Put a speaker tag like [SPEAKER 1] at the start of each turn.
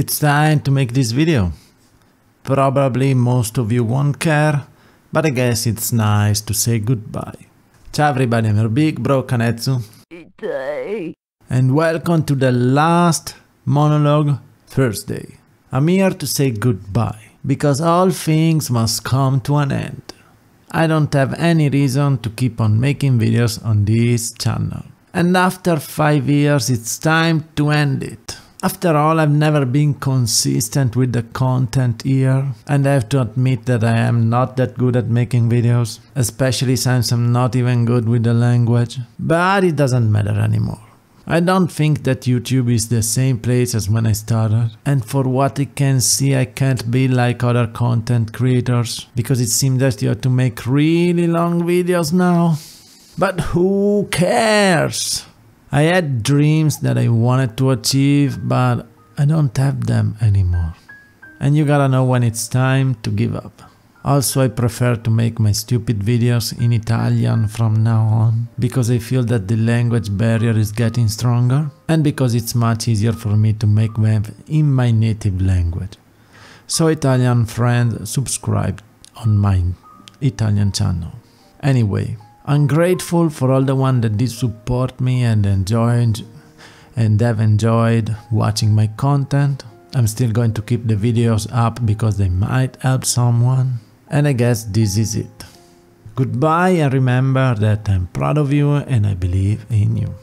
[SPEAKER 1] It's time to make this video. Probably most of you won't care, but I guess it's nice to say goodbye. Ciao everybody, I'm your big bro Kanetsu. And welcome to the last monologue Thursday. I'm here to say goodbye, because all things must come to an end. I don't have any reason to keep on making videos on this channel. And after 5 years it's time to end it. After all, I've never been consistent with the content here, and I have to admit that I am not that good at making videos, especially since I'm not even good with the language. But it doesn't matter anymore. I don't think that YouTube is the same place as when I started, and for what I can see I can't be like other content creators, because it seems that you have to make really long videos now. But who cares? I had dreams that I wanted to achieve, but I don't have them anymore. And you gotta know when it's time to give up. Also, I prefer to make my stupid videos in Italian from now on, because I feel that the language barrier is getting stronger, and because it's much easier for me to make them in my native language. So Italian friends, subscribe on my Italian channel. Anyway, I'm grateful for all the one that did support me and enjoyed and have enjoyed watching my content. I'm still going to keep the videos up because they might help someone. And I guess this is it. Goodbye and remember that I'm proud of you and I believe in you.